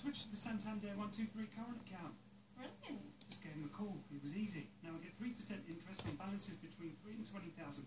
switched to the Santander 123 current account. Brilliant. Just gave him a call. It was easy. Now I get 3% interest on balances between three and £20,000.